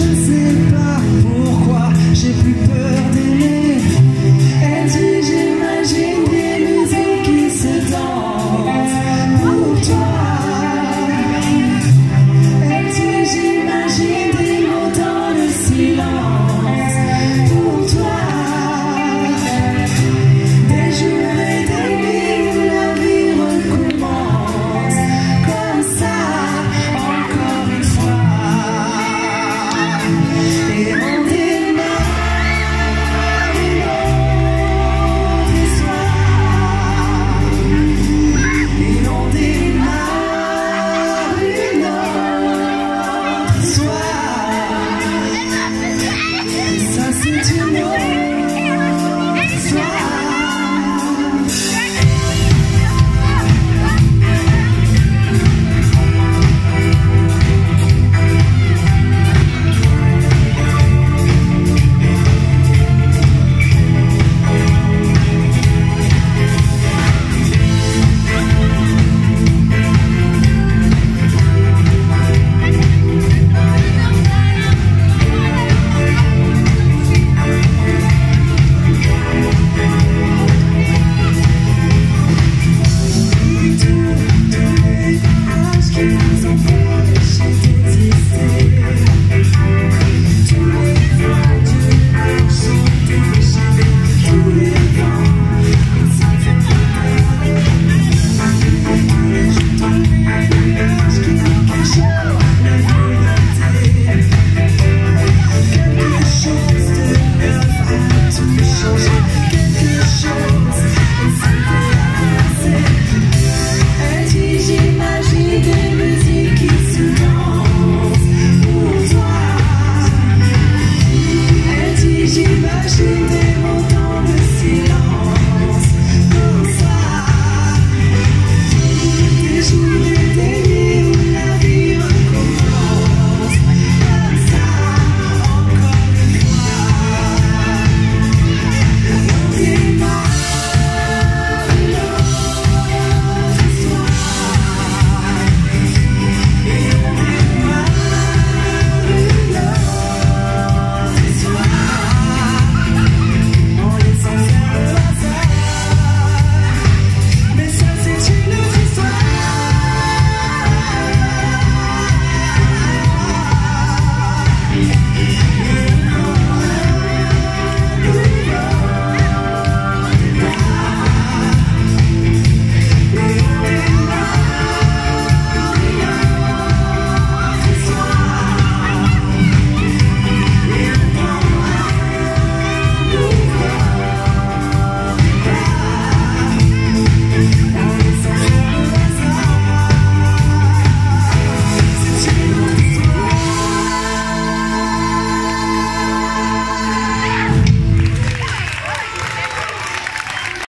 just see.